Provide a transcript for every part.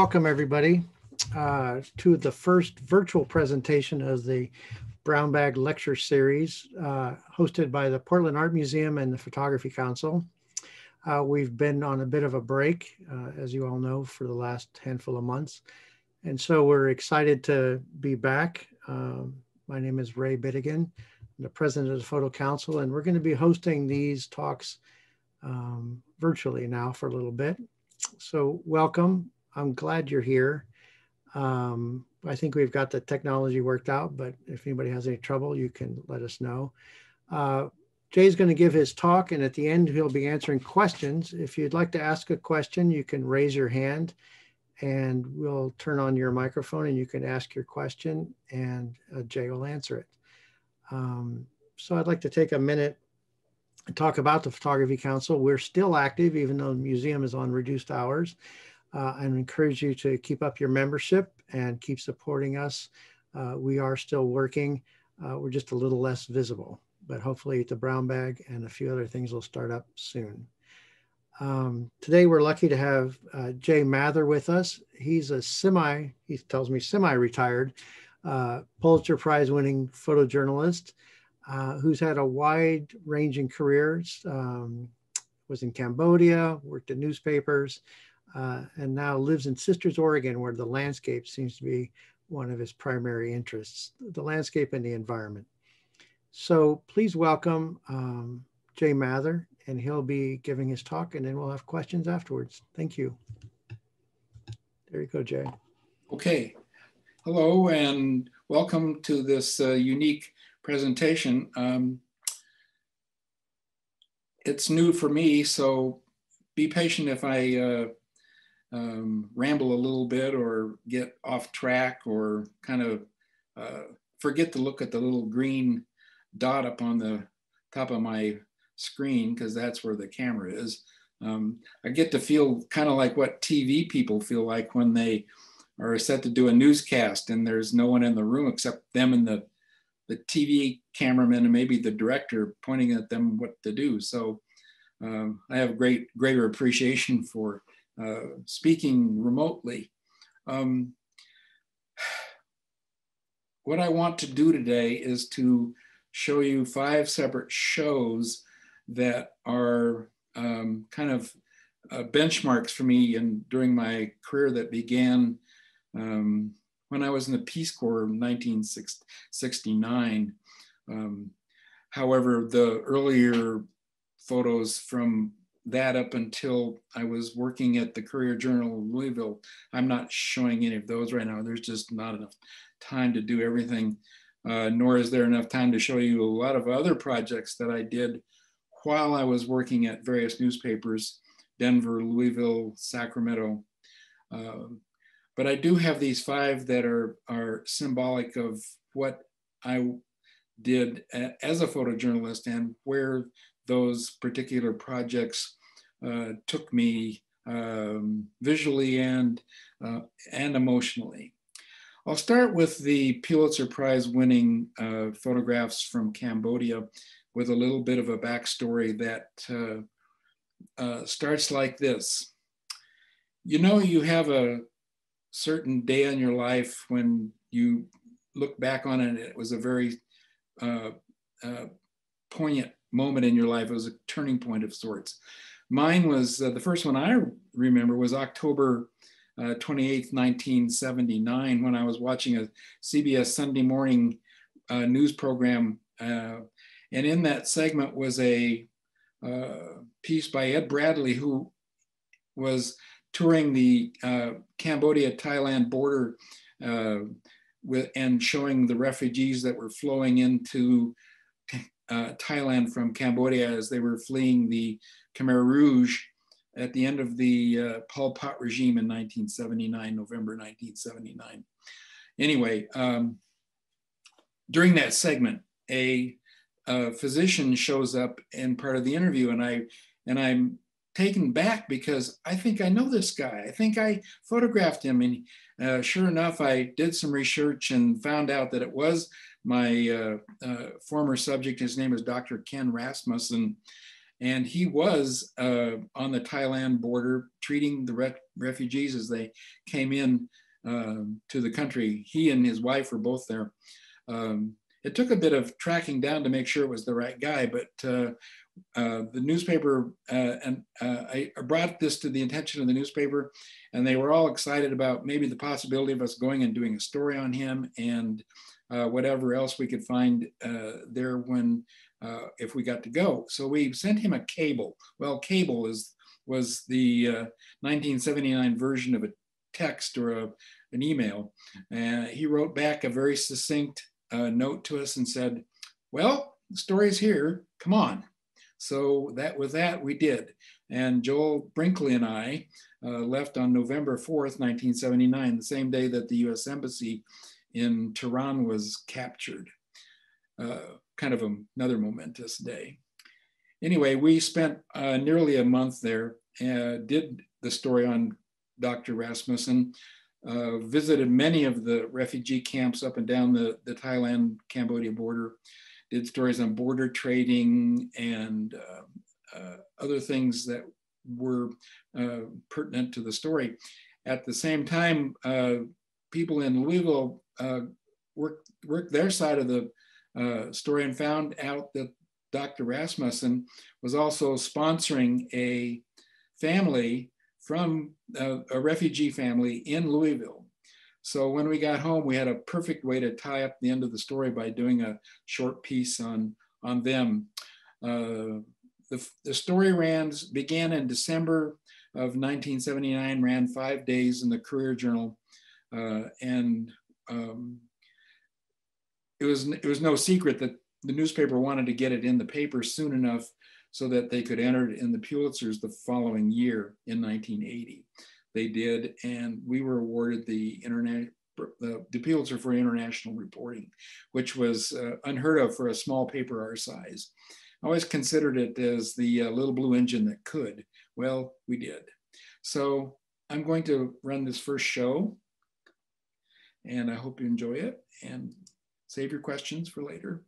Welcome, everybody, uh, to the first virtual presentation of the Brown Bag Lecture Series uh, hosted by the Portland Art Museum and the Photography Council. Uh, we've been on a bit of a break, uh, as you all know, for the last handful of months. And so we're excited to be back. Um, my name is Ray Bittigan, I'm the president of the Photo Council, and we're going to be hosting these talks um, virtually now for a little bit. So welcome. I'm glad you're here. Um, I think we've got the technology worked out, but if anybody has any trouble, you can let us know. Uh, Jay's going to give his talk, and at the end, he'll be answering questions. If you'd like to ask a question, you can raise your hand and we'll turn on your microphone and you can ask your question and uh, Jay will answer it. Um, so I'd like to take a minute and talk about the Photography Council. We're still active, even though the museum is on reduced hours uh, and encourage you to keep up your membership and keep supporting us. Uh, we are still working. Uh, we're just a little less visible, but hopefully the brown bag and a few other things will start up soon. Um, today we're lucky to have uh, Jay Mather with us. He's a semi, he tells me semi-retired uh, Pulitzer Prize winning photojournalist uh, who's had a wide ranging career, um, was in Cambodia, worked in newspapers, uh, and now lives in Sisters, Oregon, where the landscape seems to be one of his primary interests, the landscape and the environment. So please welcome um, Jay Mather, and he'll be giving his talk, and then we'll have questions afterwards. Thank you. There you go, Jay. Okay. Hello, and welcome to this uh, unique presentation. Um, it's new for me, so be patient if I uh, um, ramble a little bit or get off track or kind of uh, forget to look at the little green dot up on the top of my screen because that's where the camera is. Um, I get to feel kind of like what TV people feel like when they are set to do a newscast and there's no one in the room except them and the, the TV cameraman and maybe the director pointing at them what to do. So um, I have great, greater appreciation for uh, speaking remotely. Um, what I want to do today is to show you five separate shows that are um, kind of uh, benchmarks for me and during my career that began um, when I was in the Peace Corps in 1969. Um, however, the earlier photos from that up until I was working at the Courier Journal of Louisville. I'm not showing any of those right now. There's just not enough time to do everything, uh, nor is there enough time to show you a lot of other projects that I did while I was working at various newspapers, Denver, Louisville, Sacramento. Uh, but I do have these five that are, are symbolic of what I did as a photojournalist and where those particular projects uh, took me um, visually and, uh, and emotionally. I'll start with the Pulitzer Prize winning uh, photographs from Cambodia with a little bit of a backstory that uh, uh, starts like this. You know, you have a certain day in your life when you look back on it, and it was a very uh, poignant moment in your life. It was a turning point of sorts. Mine was uh, the first one I remember was October uh, 28th, 1979, when I was watching a CBS Sunday morning uh, news program. Uh, and in that segment was a uh, piece by Ed Bradley, who was touring the uh, Cambodia Thailand border with, and showing the refugees that were flowing into uh, Thailand from Cambodia as they were fleeing the Khmer Rouge at the end of the uh, Pol Pot regime in 1979, November 1979. Anyway, um, during that segment, a, a, physician shows up in part of the interview, and I and I'm taken back because I think I know this guy. I think I photographed him, and uh, sure enough, I did some research and found out that it was my uh, uh, former subject. His name is Dr. Ken Rasmussen. And he was uh, on the Thailand border treating the re refugees as they came in uh, to the country. He and his wife were both there. Um, it took a bit of tracking down to make sure it was the right guy, but uh, uh, the newspaper uh, and I brought this to the attention of the newspaper, and they were all excited about maybe the possibility of us going and doing a story on him and uh, whatever else we could find uh, there when if we got to go. So we sent him a cable. Well, cable is was the 1979 version of a text or a, an email. And he wrote back a very succinct note to us and said, "Well, the story's here. Come on." So that with that we did. And Joel Brinkley and I uh, left on November 4th, 1979, the same day that the US Embassy in Tehran was captured. Uh, kind of a, another momentous day. Anyway, we spent uh, nearly a month there, uh, did the story on Dr. Rasmussen, uh, visited many of the refugee camps up and down the, the Thailand Cambodia border, did stories on border trading and uh, uh, other things that were uh, pertinent to the story. At the same time, people in Louisville uh, worked, worked their side of the uh, story and found out that Dr. Rasmussen was also sponsoring a family from a refugee family in Louisville so when we got home, we had a perfect way to tie up the end of the story by doing a short piece on, on them. Uh, the, the story ran, began in December of 1979, ran five days in the Courier Journal. Uh, and um, it, was, it was no secret that the newspaper wanted to get it in the paper soon enough so that they could enter it in the Pulitzers the following year in 1980 they did, and we were awarded the internet the, the Pulitzer for international reporting, which was uh, unheard of for a small paper our size. I always considered it as the uh, little blue engine that could. Well, we did. So I'm going to run this first show, and I hope you enjoy it and save your questions for later.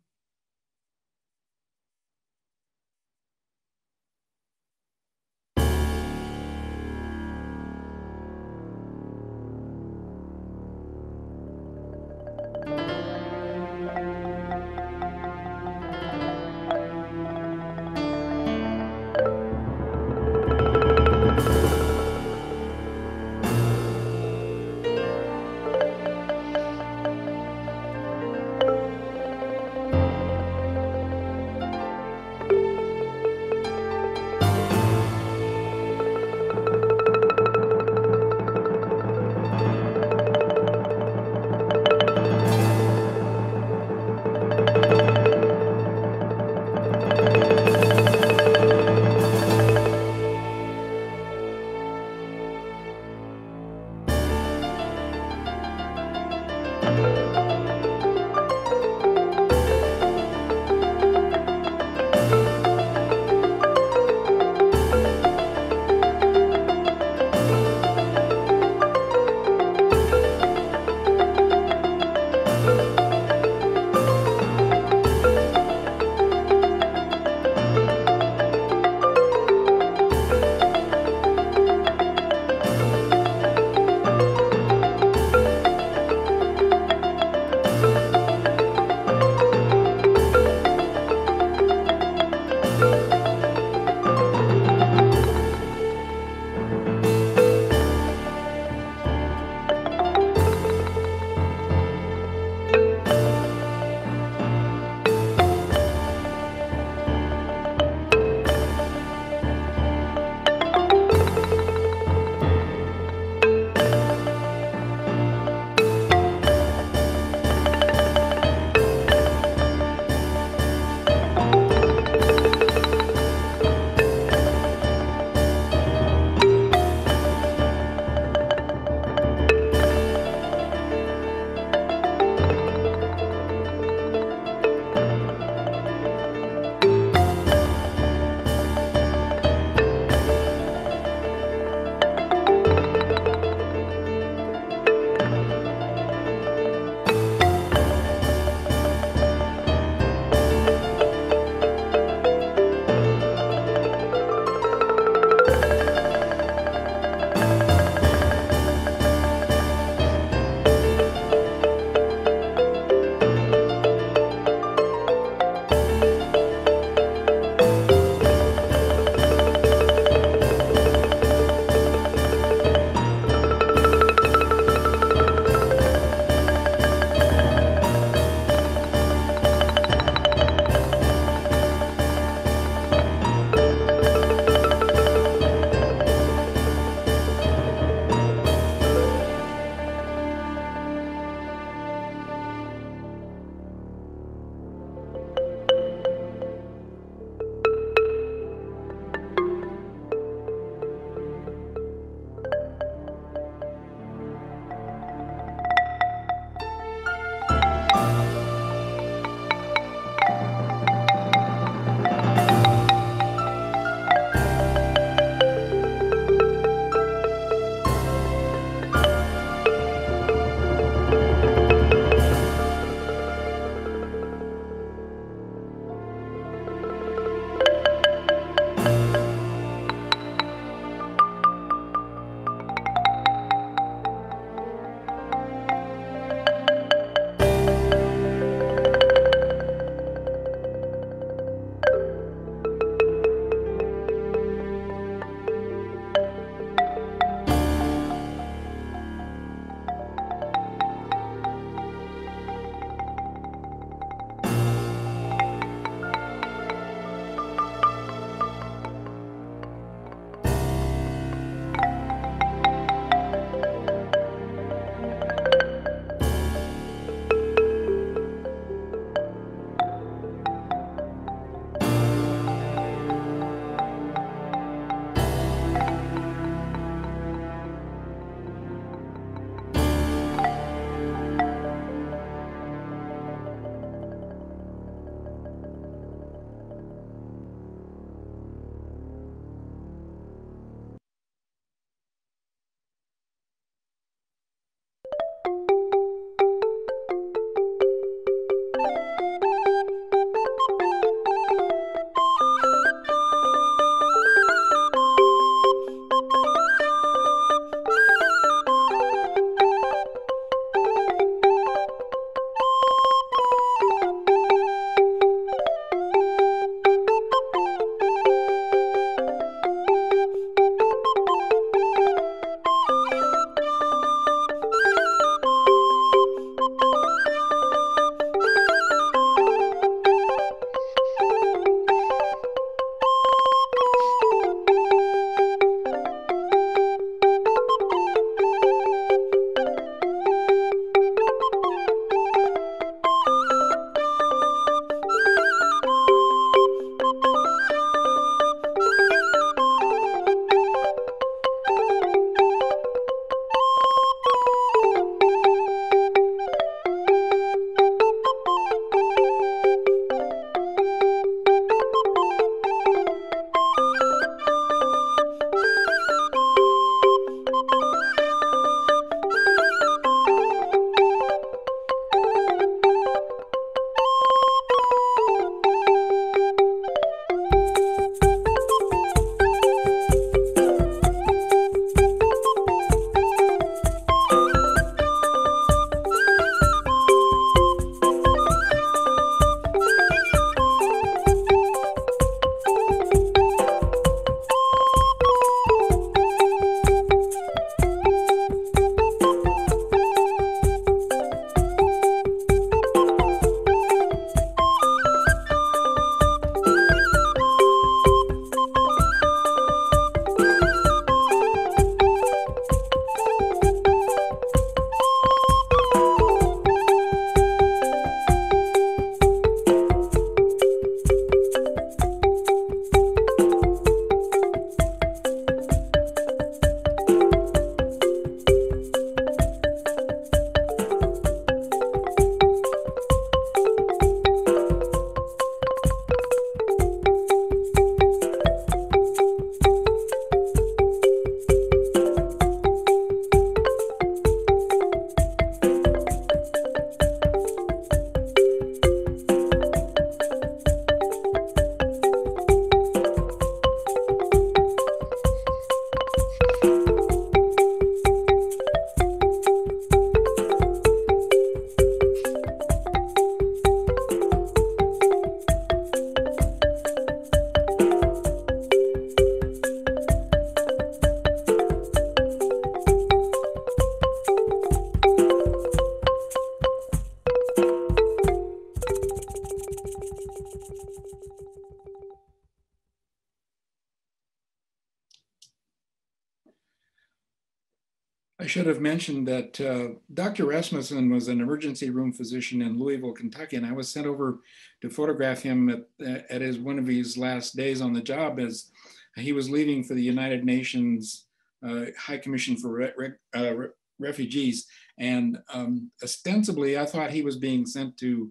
Mentioned that uh, Dr. Rasmussen was an emergency room physician in Louisville, Kentucky, and I was sent over to photograph him at, at his one of his last days on the job as he was leaving for the United Nations uh, High Commission for Re Re uh, Re Refugees. And um, ostensibly, I thought he was being sent to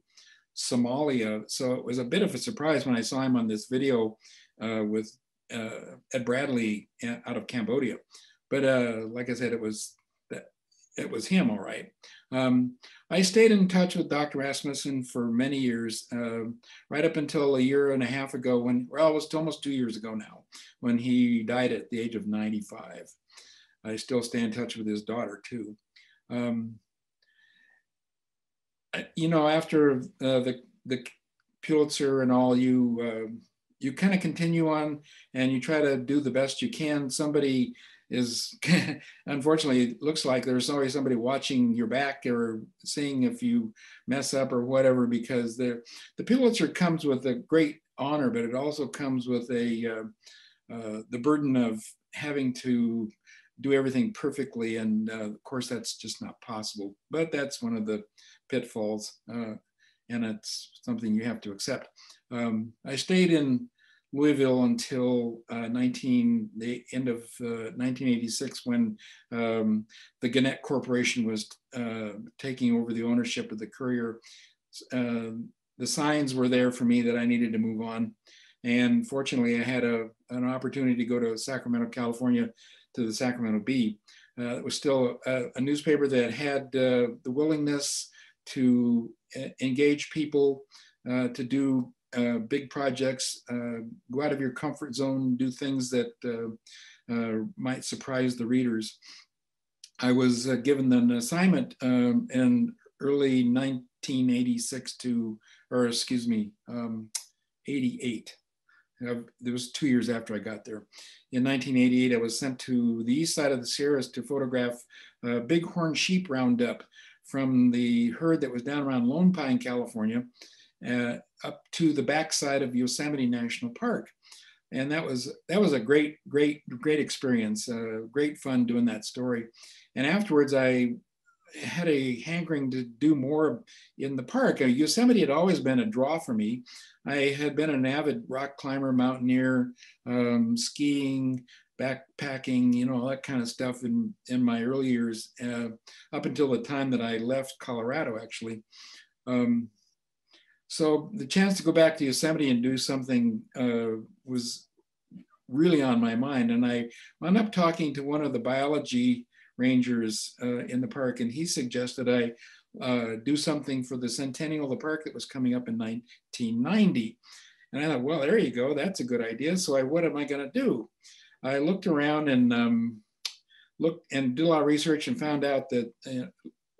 Somalia. So it was a bit of a surprise when I saw him on this video uh, with uh, Ed Bradley uh, out of Cambodia. But like I said, it was it was him, all right. Um, I stayed in touch with Dr. Rasmussen for many years, uh, right up until a year and a half ago when, well, it was almost two years ago now, when he died at the age of 95. I still stay in touch with his daughter too. Um, you know, after uh, the, the Pulitzer and all, you, uh, you kind of continue on and you try to do the best you can. Somebody is unfortunately it looks like there's always somebody watching your back or seeing if you mess up or whatever because the the Pulitzer comes with a great honor, but it also comes with a uh, uh, the burden of having to do everything perfectly, and uh, of course that's just not possible. But that's one of the pitfalls, uh, and it's something you have to accept. Um, I stayed in Louisville until uh, 19, the end of uh, 1986 when um, the Gannett Corporation was uh, taking over the ownership of the Courier. Uh, the signs were there for me that I needed to move on. And fortunately, I had a, an opportunity to go to Sacramento, California to the Sacramento Bee. Uh, it was still a, a newspaper that had uh, the willingness to engage people, to do uh, big projects, uh, go out of your comfort zone, do things that uh, uh might surprise the readers. I was uh, given an assignment um, in early 1986 to, or excuse me, um, 88. Uh, it was two years after I got there. In 1988, I was sent to the east side of the Sierras to photograph a bighorn sheep roundup from the herd that was down around Lone Pine, California uh, up to the backside of Yosemite National Park. And that was that was a great, great, great experience. Uh, great fun doing that story. And afterwards, I had a hankering to do more in the park. Uh, Yosemite had always been a draw for me. I had been an avid rock climber, mountaineer, um, skiing, backpacking, you know, all that kind of stuff in, in my early years, uh, up until the time that I left Colorado, actually. Um, so the chance to go back to Yosemite and do something uh, was really on my mind. And I wound up talking to one of the biology rangers uh, in the park, and he suggested I uh, do something for the centennial of the park that was coming up in 1990. And I thought, well, there you go. That's a good idea. So I, what am I going to do? I looked around and um, looked and did a lot of research and found out that uh,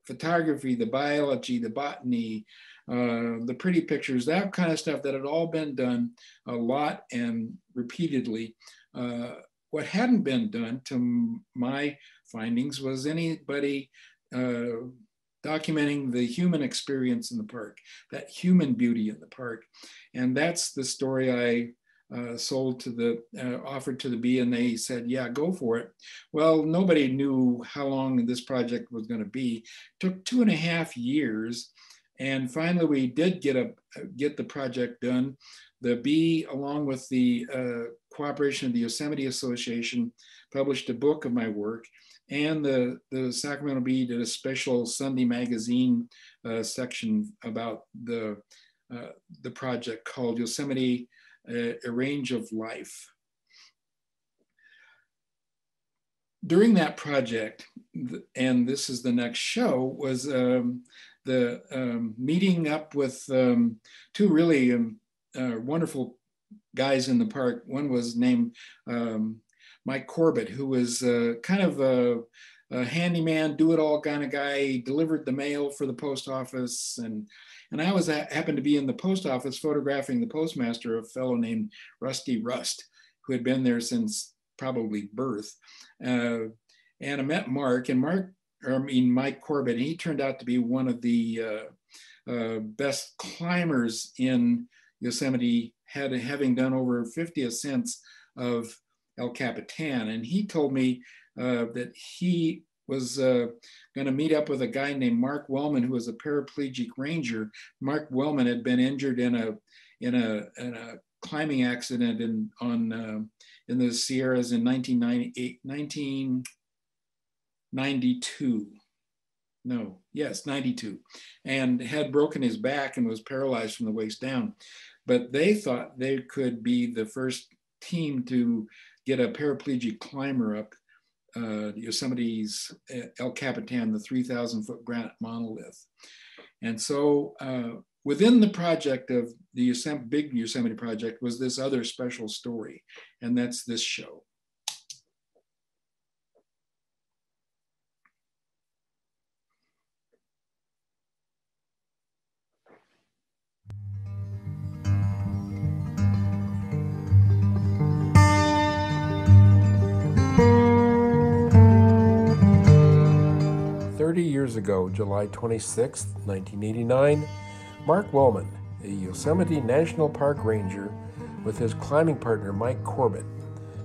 photography, the biology, the botany, uh, the pretty pictures, that kind of stuff that had all been done a lot and repeatedly. Uh, what hadn't been done to my findings was anybody uh, documenting the human experience in the park, that human beauty in the park. And that's the story I uh, sold to the, uh, offered to the Bee, and they said, yeah, go for it. Well, nobody knew how long this project was gonna be. It took two and a half years and finally, we did get a get the project done. The Bee, along with the uh, cooperation of the Yosemite Association, published a book of my work, and the, the Sacramento Bee did a special Sunday magazine uh, section about the, uh, the project called Yosemite, uh, A Range of Life. During that project, and this is the next show, was um, the um, meeting up with um, two really um, uh, wonderful guys in the park. One was named um, Mike Corbett, who was uh, kind of a, a handyman, do-it-all kind of guy. He delivered the mail for the post office, and and I was happened to be in the post office photographing the postmaster, a fellow named Rusty Rust, who had been there since probably birth. Uh, and I met Mark, and Mark I mean Mike Corbett, he turned out to be one of the uh, uh, best climbers in Yosemite, had having done over 50 ascents of El Capitan. And he told me uh, that he was uh, going to meet up with a guy named Mark Wellman, who was a paraplegic ranger. Mark Wellman had been injured in a in a, in a climbing accident in on uh, in the Sierras in 1992. No, yes, 92, and had broken his back and was paralyzed from the waist down. But they thought they could be the first team to get a paraplegic climber up uh, Yosemite's uh, El Capitan, the 3,000 foot granite monolith. And so uh, within the project of the Yosem big Yosemite project was this other special story, and that's this show. Thirty years ago, July 26, 1989, Mark Wellman, a Yosemite National Park ranger with his climbing partner Mike Corbett,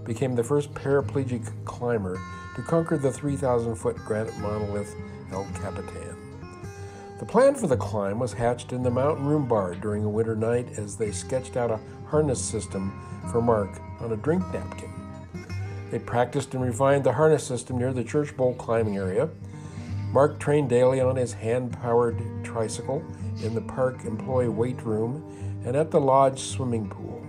became the first paraplegic climber to conquer the 3,000 foot granite monolith El Capitan. The plan for the climb was hatched in the mountain room bar during a winter night as they sketched out a harness system for Mark on a drink napkin. They practiced and refined the harness system near the Church Bowl climbing area. Mark trained daily on his hand powered tricycle in the park employee weight room and at the lodge swimming pool.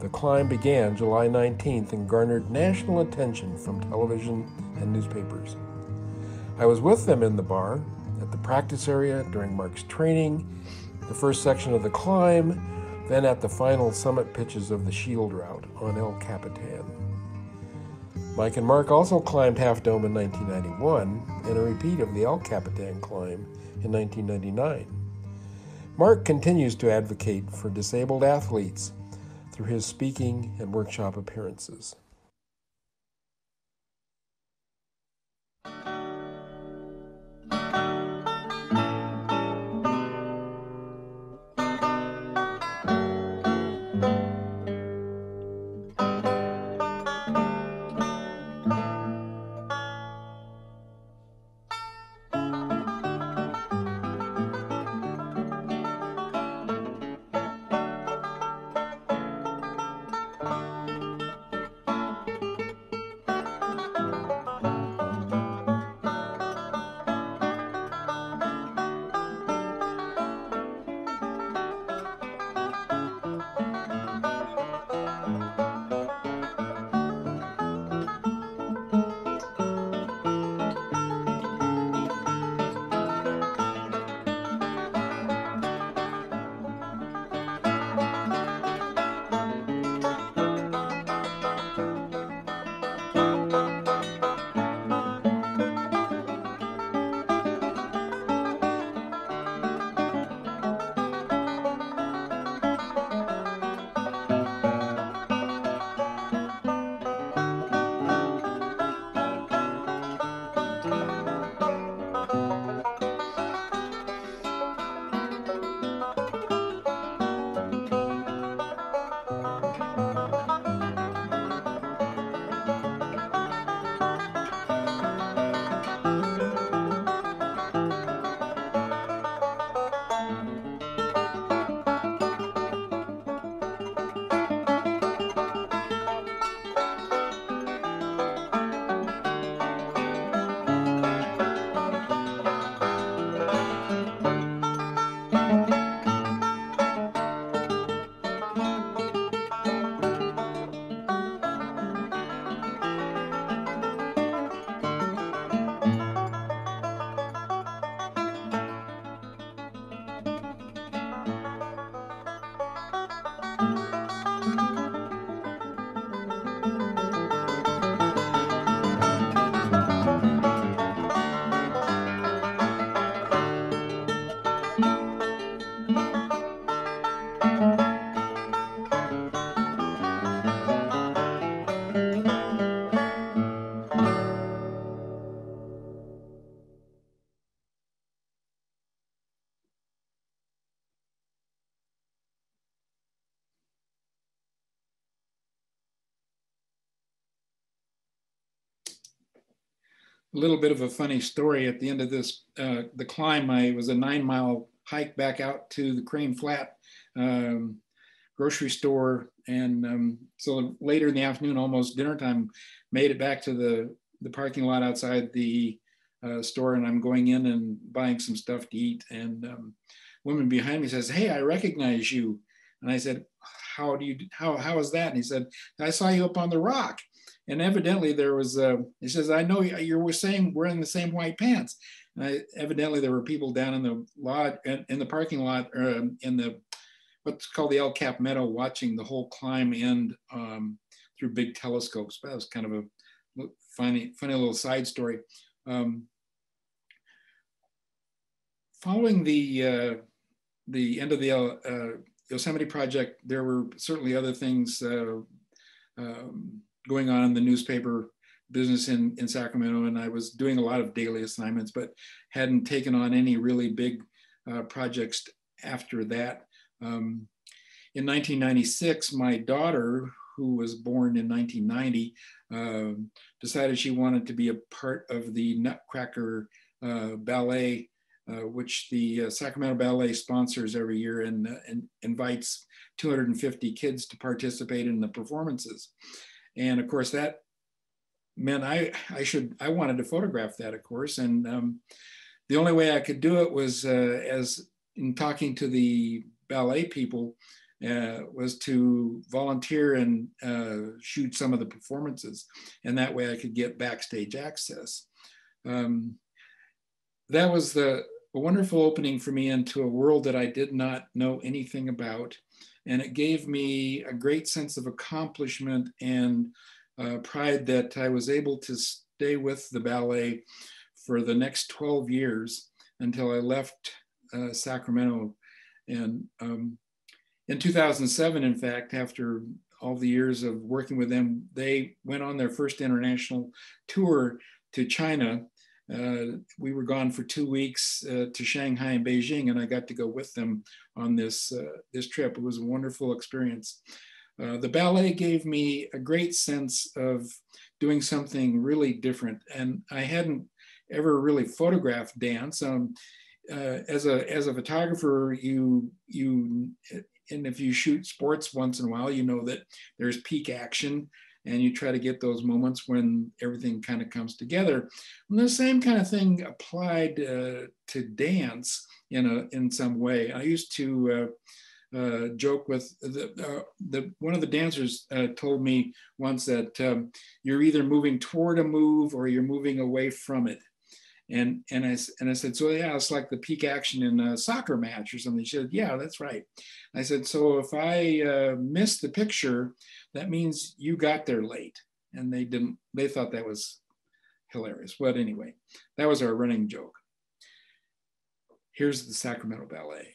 The climb began July 19th and garnered national attention from television and newspapers. I was with them in the bar, at the practice area during Mark's training, the first section of the climb, then at the final summit pitches of the Shield Route on El Capitan. Mike and Mark also climbed Half Dome in 1991 and a repeat of the El Capitan climb in 1999. Mark continues to advocate for disabled athletes through his speaking and workshop appearances. Little bit of a funny story at the end of this, uh, the climb, I was a nine mile hike back out to the Crane Flat um, grocery store. And um, so later in the afternoon, almost dinner time, made it back to the, the parking lot outside the uh, store. And I'm going in and buying some stuff to eat. And um, woman behind me says, Hey, I recognize you. And I said, How do you, how, how is that? And he said, I saw you up on the rock. And evidently there was, uh, he says, I know you were saying wearing the same white pants. And I, evidently there were people down in the lot, in, in the parking lot, um, in the, what's called the El Cap Meadow, watching the whole climb end um, through big telescopes. But that was kind of a funny, funny little side story. Um, following the, uh, the end of the uh, Yosemite project, there were certainly other things uh, um, going on in the newspaper business in, in Sacramento. And I was doing a lot of daily assignments, but hadn't taken on any really big uh, projects after that. Um, in 1996, my daughter, who was born in 1990, uh, decided she wanted to be a part of the Nutcracker uh, Ballet, uh, which the uh, Sacramento Ballet sponsors every year and, uh, and invites 250 kids to participate in the performances. And of course, that meant I, I should, I wanted to photograph that, of course. And um, the only way I could do it was uh, as in talking to the ballet people, uh, was to volunteer and uh, shoot some of the performances. And that way I could get backstage access. Um, that was the, a wonderful opening for me into a world that I did not know anything about. And it gave me a great sense of accomplishment and uh, pride that I was able to stay with the ballet for the next 12 years until I left uh, Sacramento. And um, in 2007, in fact, after all the years of working with them, they went on their first international tour to China uh, we were gone for two weeks uh, to Shanghai and Beijing, and I got to go with them on this, uh, this trip. It was a wonderful experience. Uh, the ballet gave me a great sense of doing something really different, and I hadn't ever really photographed dance. Um, uh, as a as a photographer, you you and if you shoot sports once in a while, you know that there's peak action and you try to get those moments when everything kind of comes together. And the same kind of thing applied uh, to dance in a in some way. I used to uh, uh, joke with the, uh, the one of the dancers uh, told me once that um, you're either moving toward a move or you're moving away from it. And and I and I said, so yeah, it's like the peak action in a soccer match or something. She said, yeah, that's right. I said, so if I uh, missed the picture, that means you got there late. And they didn't. They thought that was hilarious. But anyway, that was our running joke. Here's the Sacramento Ballet.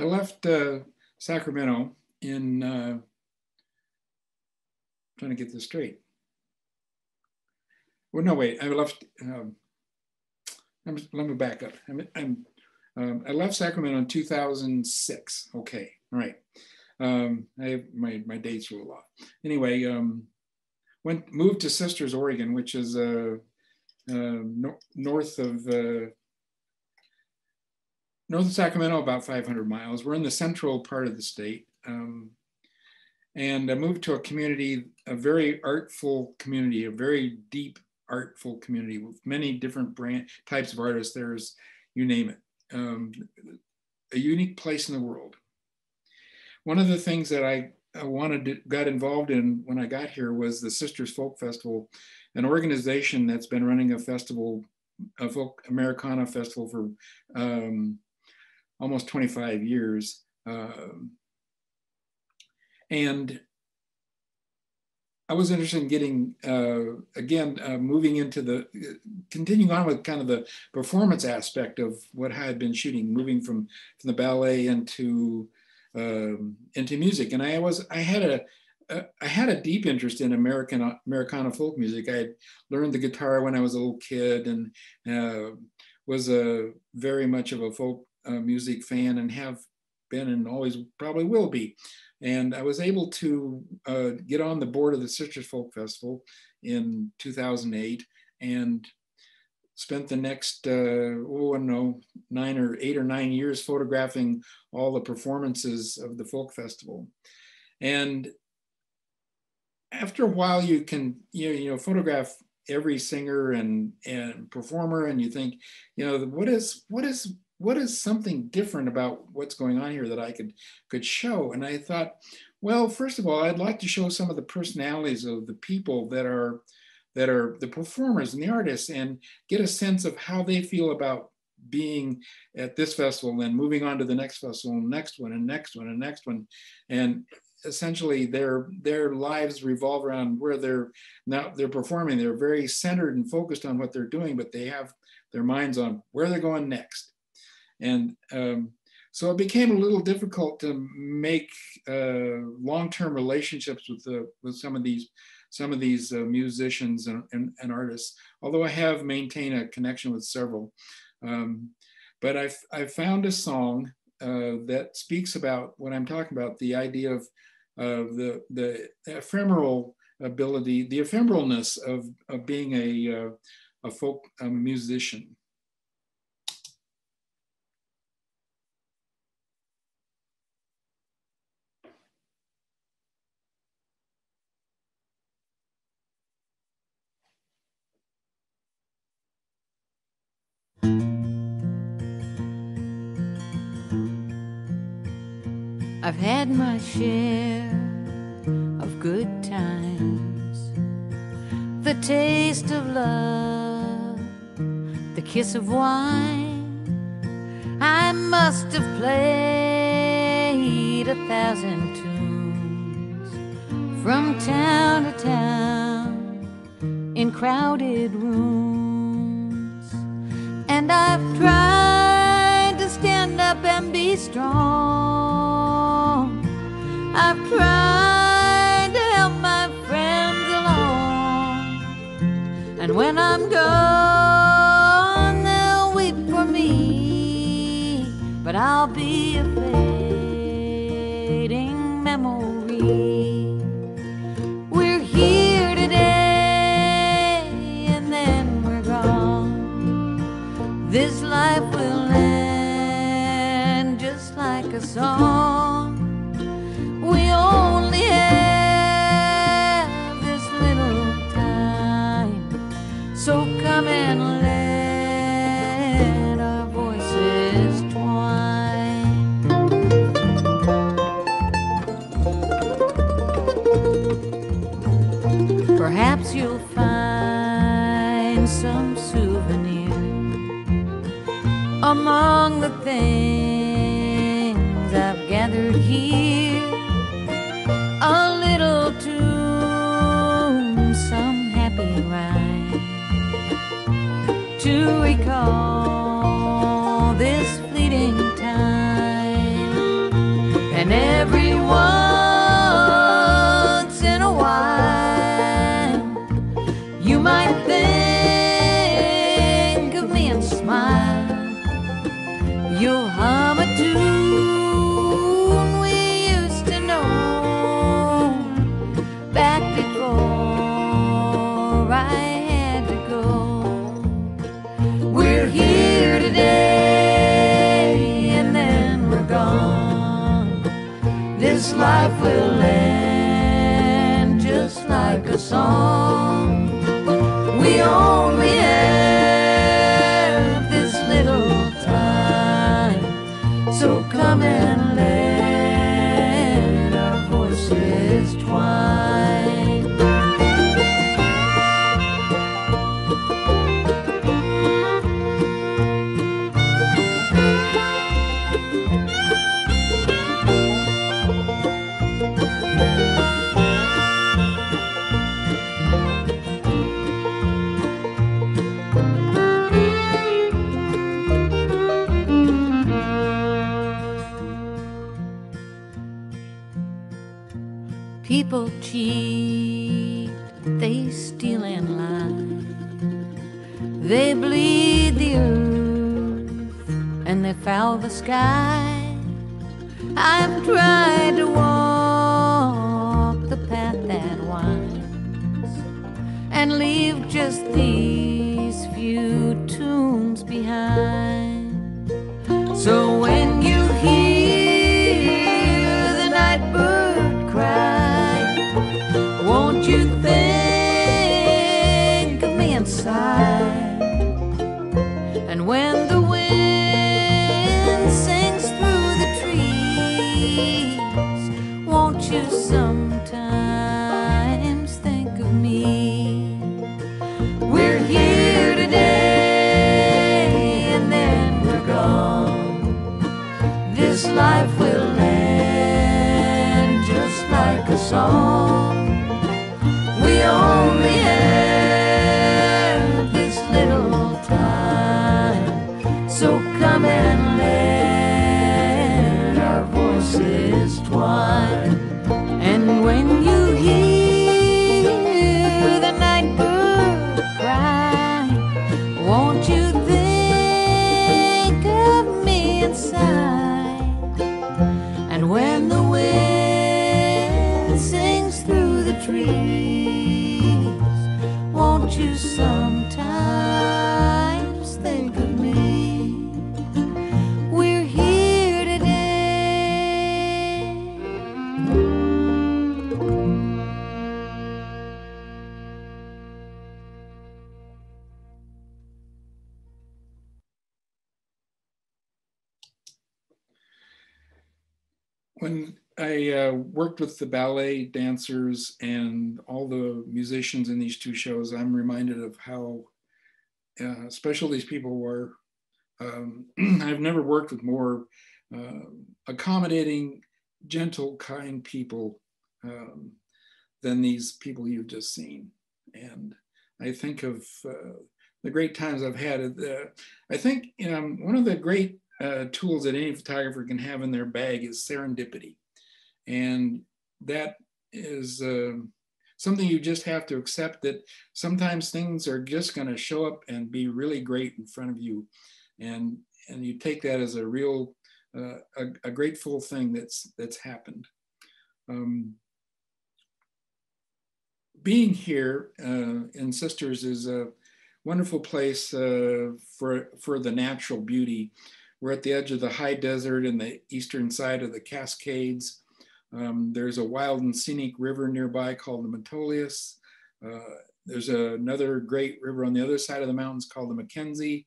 I left uh, Sacramento in, uh, trying to get this straight. Well, no, wait, I left, um, let me back up. I'm, I'm um, I left Sacramento in 2006. Okay, all right. Um, I my, my dates rule off. Anyway, um, went moved to Sisters, Oregon, which is uh, uh, no, north of uh, north of Sacramento, about 500 miles. We're in the central part of the state. Um, and I moved to a community, a very artful community, a very deep artful community with many different brand types of artists. There's, you name it, um, a unique place in the world. One of the things that I, I wanted to, got involved in when I got here was the Sisters Folk Festival, an organization that's been running a festival, a folk Americana festival for um, almost 25 years. Um, and I was interested in getting, uh, again, uh, moving into the, continuing on with kind of the performance aspect of what I had been shooting, moving from, from the ballet into, um, into music. And I was, I had a, a, I had a deep interest in American, Americana folk music. I had learned the guitar when I was a little kid and uh, was a very much of a folk uh, music fan and have been and always probably will be. And I was able to uh, get on the board of the Sisters Folk Festival in 2008 and spent the next, uh, oh, I don't know, nine or eight or nine years photographing all the performances of the folk festival. And after a while, you can, you know, you know photograph every singer and, and performer and you think, you know, what is, what is, what is something different about what's going on here that I could could show? And I thought, well, first of all, I'd like to show some of the personalities of the people that are that are the performers and the artists and get a sense of how they feel about being at this festival and moving on to the next festival and next one and next one and next one. And essentially their their lives revolve around where they're now they're performing. They're very centered and focused on what they're doing but they have their minds on where they're going next and um, so it became a little difficult to make uh, long-term relationships with the with some of these some of these uh, musicians and, and, and, artists. Although I have maintained a connection with several, um, but I I found a song uh, that speaks about what I'm talking about the idea of the the ephemeral ability, the ephemeralness of of being a uh, a folk a musician. Had my share of good times, the taste of love, the kiss of wine. I must have played a thousand tunes from town to town in crowded rooms, and I've tried to stand up and be strong. I've tried to help my friends along, and when I'm gone, they'll weep for me, but I'll be a fading memory. We're here today, and then we're gone. This life will end just like a song. You'll hum a tune we used to know back before I had to go. We're here today and then we're gone. This life will end just like a song. We only People you sometimes with the ballet dancers and all the musicians in these two shows, I'm reminded of how uh, special these people were. Um, I've never worked with more uh, accommodating, gentle, kind people um, than these people you've just seen. And I think of uh, the great times I've had. Uh, I think um, one of the great uh, tools that any photographer can have in their bag is serendipity. And that is uh, something you just have to accept that sometimes things are just going to show up and be really great in front of you. And, and you take that as a real, uh, a, a grateful thing that's, that's happened. Um, being here uh, in Sisters is a wonderful place uh, for, for the natural beauty. We're at the edge of the high desert and the eastern side of the Cascades. Um, there's a wild and scenic river nearby called the Metolius. Uh, there's a, another great river on the other side of the mountains called the McKenzie.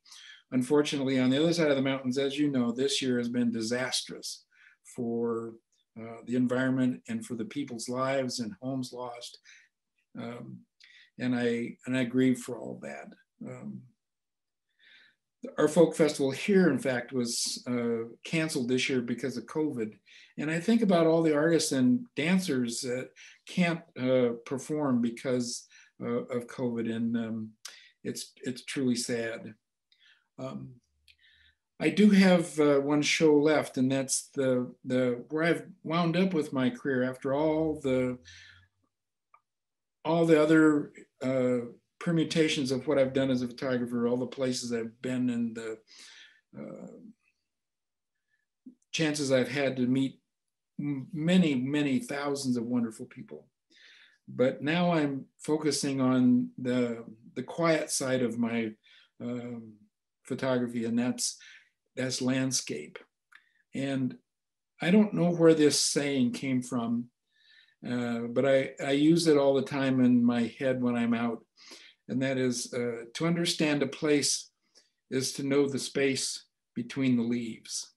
Unfortunately, on the other side of the mountains, as you know, this year has been disastrous for uh, the environment and for the people's lives and homes lost. Um, and I and I grieve for all that. Um, our folk festival here, in fact, was uh, canceled this year because of COVID. And I think about all the artists and dancers that can't uh, perform because uh, of COVID, and um, it's it's truly sad. Um, I do have uh, one show left, and that's the the where I've wound up with my career after all the all the other uh, permutations of what I've done as a photographer, all the places I've been, and the uh, chances I've had to meet many, many thousands of wonderful people. But now I'm focusing on the the quiet side of my um, photography, and that's that's landscape. And I don't know where this saying came from, uh, but I, I use it all the time in my head when I'm out. And that is uh, to understand a place is to know the space between the leaves.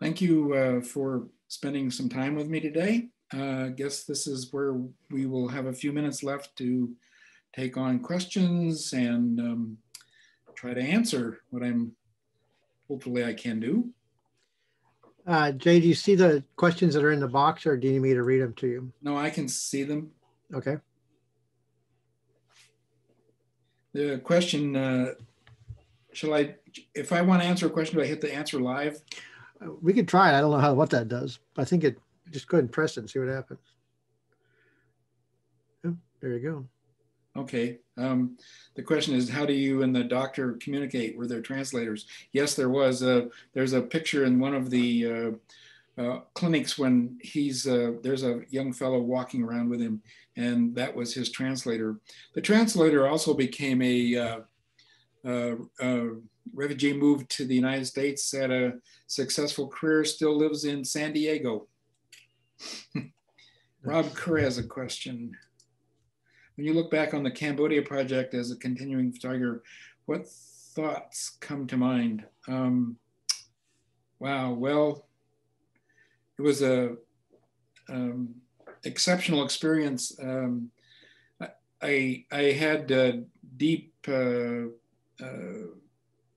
Thank you uh, for spending some time with me today. Uh, I guess this is where we will have a few minutes left to take on questions and um, try to answer what I'm hopefully I can do. Uh, Jay, do you see the questions that are in the box or do you need me to read them to you? No, I can see them. Okay. The question, uh, shall I, if I want to answer a question, do I hit the answer live? We could try it. I don't know how, what that does. I think it, just go ahead and press it and see what happens. Oh, There you go. Okay. Um, the question is, how do you and the doctor communicate? Were there translators? Yes, there was. A, there's a picture in one of the uh, uh, clinics when he's uh, there's a young fellow walking around with him, and that was his translator. The translator also became a uh, refugee, moved to the United States, had a successful career, still lives in San Diego. Rob Kerr has a question. When you look back on the Cambodia project as a continuing photographer, what thoughts come to mind? Um, wow, well, it was a um, exceptional experience. Um, I, I had uh, deep uh, uh,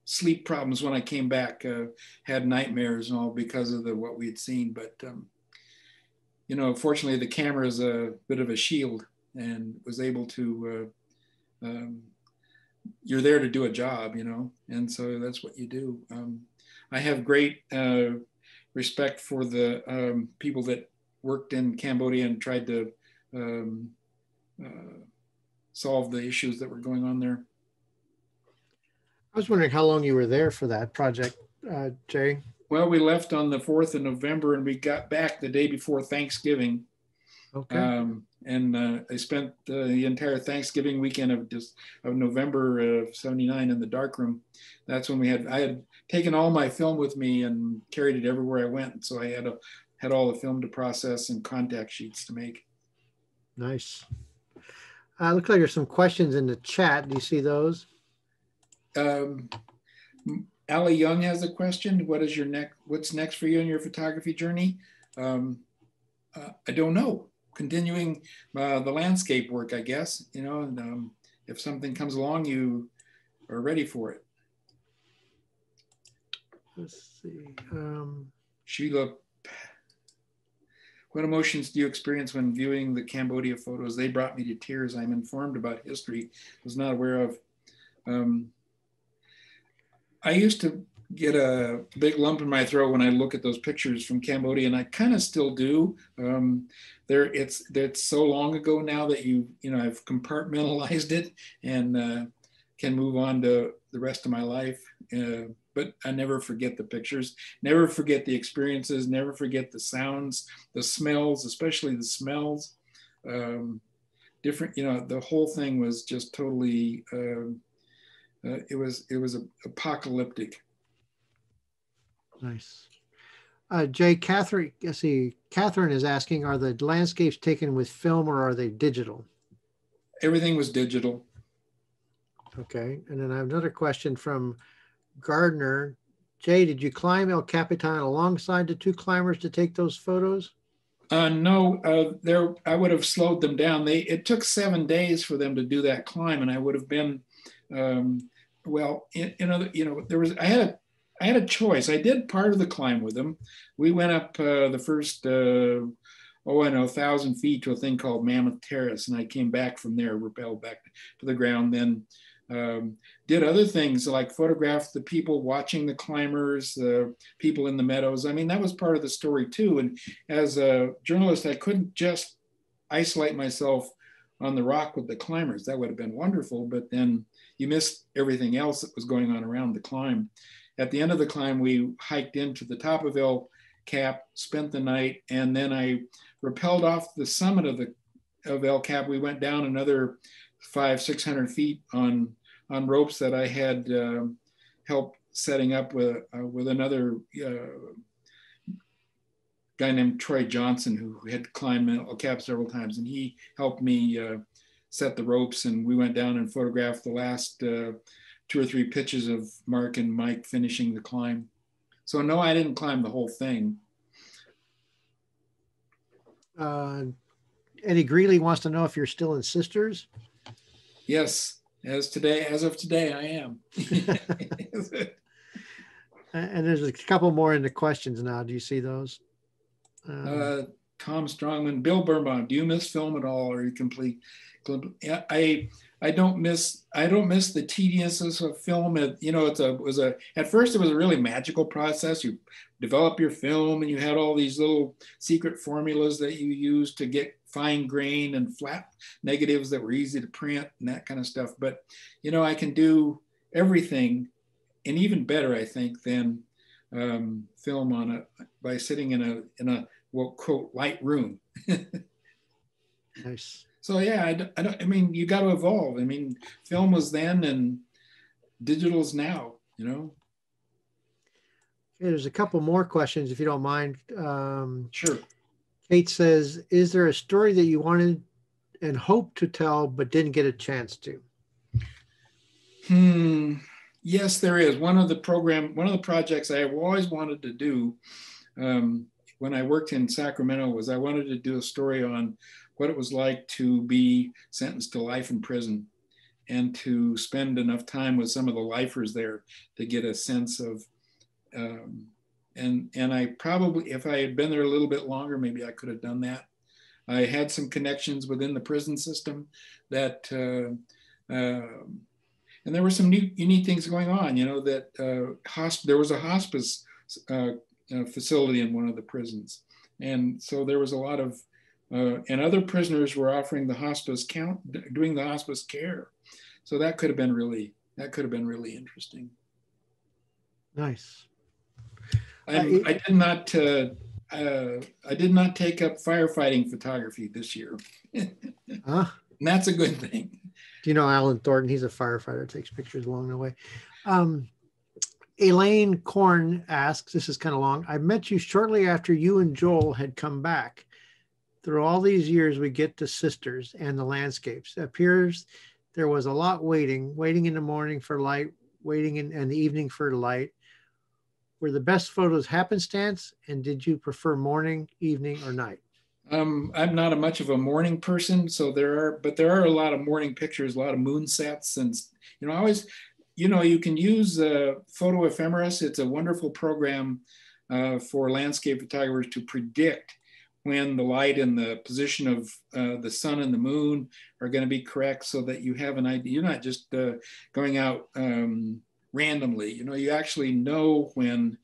sleep problems when I came back, uh, had nightmares and all because of the, what we had seen. But, um, you know, fortunately the camera is a bit of a shield and was able to uh, um, you're there to do a job you know and so that's what you do um, i have great uh, respect for the um, people that worked in cambodia and tried to um, uh, solve the issues that were going on there I was wondering how long you were there for that project, uh, Jay. well we left on the 4th of november and we got back the day before thanksgiving Okay. Um, and uh, I spent uh, the entire Thanksgiving weekend of just of November of '79 in the darkroom. That's when we had I had taken all my film with me and carried it everywhere I went. So I had a had all the film to process and contact sheets to make. Nice. Uh, looks like there's some questions in the chat. Do you see those? Um, Ali Young has a question. What is your next? What's next for you in your photography journey? Um, uh, I don't know. Continuing uh, the landscape work, I guess. You know, and um, if something comes along, you are ready for it. Let's see. Um, Sheila, what emotions do you experience when viewing the Cambodia photos? They brought me to tears. I'm informed about history, was not aware of. Um, I used to get a big lump in my throat when I look at those pictures from Cambodia, and I kind of still do. Um, there, it's it's so long ago now that you you know I've compartmentalized it and uh, can move on to the rest of my life. Uh, but I never forget the pictures, never forget the experiences, never forget the sounds, the smells, especially the smells. Um, different, you know, the whole thing was just totally. Uh, uh, it was it was apocalyptic. nice. Uh, Jay, Catherine, let's see. Catherine is asking, are the landscapes taken with film or are they digital? Everything was digital. Okay. And then I have another question from Gardner. Jay, did you climb El Capitan alongside the two climbers to take those photos? Uh, no, uh, there I would have slowed them down. They it took seven days for them to do that climb, and I would have been, um, well, in, in other, you know, there was I had a I had a choice. I did part of the climb with them. We went up uh, the first, uh, oh, I know, thousand feet to a thing called Mammoth Terrace, and I came back from there, rappelled back to the ground. Then um, did other things like photograph the people watching the climbers, the people in the meadows. I mean, that was part of the story too. And as a journalist, I couldn't just isolate myself on the rock with the climbers. That would have been wonderful, but then you missed everything else that was going on around the climb. At the end of the climb, we hiked into the top of El Cap, spent the night, and then I rappelled off the summit of the of El Cap. We went down another five, six hundred feet on on ropes that I had uh, helped setting up with uh, with another uh, guy named Troy Johnson who had climbed El Cap several times, and he helped me uh, set the ropes. And we went down and photographed the last uh, two or three pitches of Mark and Mike finishing the climb. So no, I didn't climb the whole thing. Uh, Eddie Greeley wants to know if you're still in Sisters. Yes, as today, as of today, I am. and there's a couple more in the questions now. Do you see those? Um, uh, Tom Strongman, Bill Birnbaum, do you miss film at all? Or you complete? I I don't miss I don't miss the tediousness of film. It, you know, it's a was a at first it was a really magical process. You develop your film and you had all these little secret formulas that you use to get fine grain and flat negatives that were easy to print and that kind of stuff. But you know, I can do everything and even better, I think, than um, film on a by sitting in a in a well quote light room. nice. So yeah, I, I, don't, I mean, you got to evolve. I mean, film was then and digital's now. You know. Okay, there's a couple more questions, if you don't mind. Um, sure. Kate says, "Is there a story that you wanted and hoped to tell but didn't get a chance to?" Hmm. Yes, there is. One of the program, one of the projects I have always wanted to do um, when I worked in Sacramento was I wanted to do a story on what it was like to be sentenced to life in prison and to spend enough time with some of the lifers there to get a sense of um, and and I probably if I had been there a little bit longer maybe I could have done that I had some connections within the prison system that uh, uh, and there were some new unique things going on. You know that uh, hosp- there was a hospice uh, uh, facility in one of the prisons, and so there was a lot of uh, and other prisoners were offering the hospice count doing the hospice care, so that could have been really that could have been really interesting. Nice. I'm, I did not. Uh, uh, I did not take up firefighting photography this year. huh? And that's a good thing. Do you know Alan Thornton? He's a firefighter, takes pictures along the way. Um, Elaine Korn asks, this is kind of long. I met you shortly after you and Joel had come back. Through all these years, we get to Sisters and the landscapes. It appears there was a lot waiting, waiting in the morning for light, waiting in, in the evening for light. Were the best photos happenstance? And did you prefer morning, evening, or night? Um, I'm not a much of a morning person, so there are, but there are a lot of morning pictures, a lot of moon sets, and you know, I always, you know, you can use uh, Photo Ephemeris. It's a wonderful program uh, for landscape photographers to predict when the light and the position of uh, the sun and the moon are going to be correct, so that you have an idea. You're not just uh, going out um, randomly. You know, you actually know when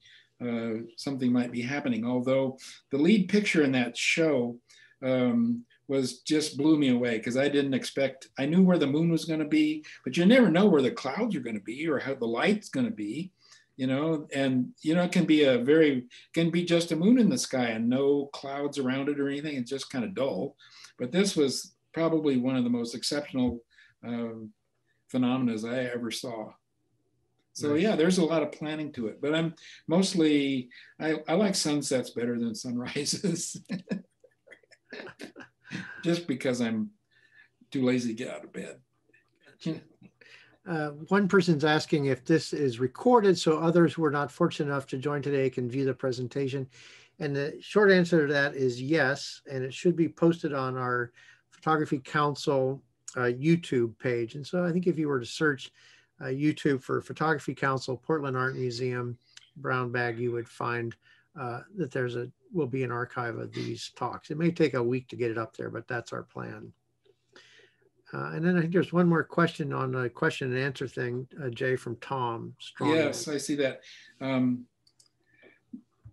uh, something might be happening. Although the lead picture in that show um, was just blew me away because I didn't expect, I knew where the moon was going to be, but you never know where the clouds are going to be or how the light's going to be, you know, and, you know, it can be a very, can be just a moon in the sky and no clouds around it or anything. It's just kind of dull. But this was probably one of the most exceptional uh, phenomena I ever saw. So yeah, there's a lot of planning to it, but I'm mostly, I, I like sunsets better than sunrises. Just because I'm too lazy to get out of bed. Uh, one person's asking if this is recorded so others who are not fortunate enough to join today can view the presentation. And the short answer to that is yes, and it should be posted on our Photography Council uh, YouTube page. And so I think if you were to search uh, YouTube for Photography Council, Portland Art Museum, Brown Bag, you would find uh, that there's a will be an archive of these talks. It may take a week to get it up there, but that's our plan. Uh, and then I think there's one more question on the question and answer thing, uh, Jay, from Tom. Strong yes, I see that. Um,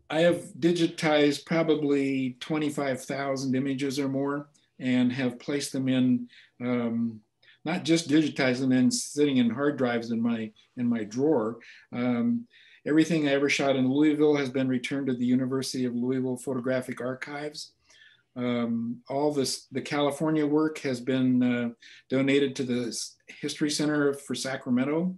I have digitized probably 25,000 images or more and have placed them in um, not just digitize them and sitting in hard drives in my in my drawer. Um, everything I ever shot in Louisville has been returned to the University of Louisville Photographic Archives. Um, all this, the California work has been uh, donated to the History Center for Sacramento.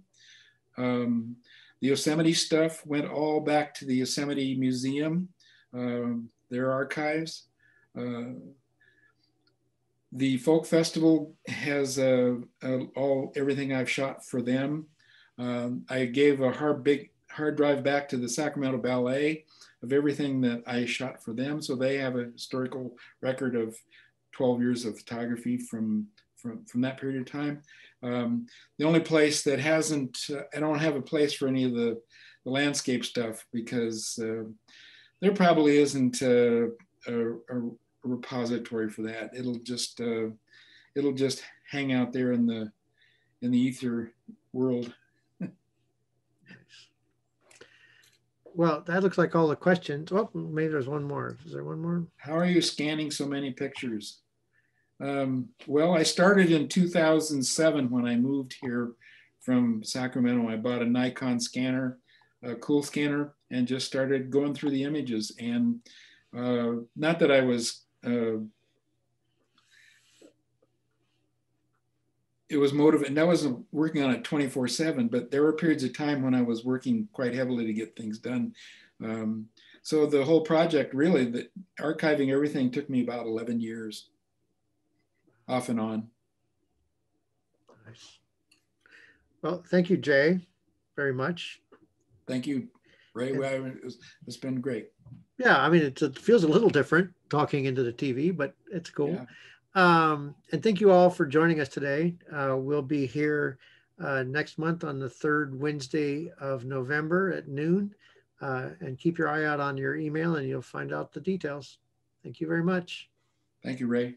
Um, the Yosemite stuff went all back to the Yosemite Museum, um, their archives. Uh, the folk festival has uh, uh, all everything I've shot for them. Um, I gave a hard big hard drive back to the Sacramento Ballet of everything that I shot for them. So they have a historical record of 12 years of photography from, from, from that period of time. Um, the only place that hasn't, uh, I don't have a place for any of the, the landscape stuff because uh, there probably isn't a, a, a, repository for that. It'll just, uh, it'll just hang out there in the, in the ether world. Well, that looks like all the questions. Oh, maybe there's one more. Is there one more? How are you scanning so many pictures? Um, well, I started in 2007 when I moved here from Sacramento. I bought a Nikon scanner, a cool scanner, and just started going through the images. And uh, not that I was, uh, it was motivated, and I wasn't working on it 24 seven, but there were periods of time when I was working quite heavily to get things done. Um, so the whole project really, the archiving everything took me about 11 years off and on. Nice. Well, thank you, Jay, very much. Thank you, Ray. It's, it's been great. Yeah, I mean, it, it feels a little different talking into the TV, but it's cool. Yeah. Um, and thank you all for joining us today. Uh, we'll be here uh, next month on the third Wednesday of November at noon. Uh, and keep your eye out on your email and you'll find out the details. Thank you very much. Thank you, Ray.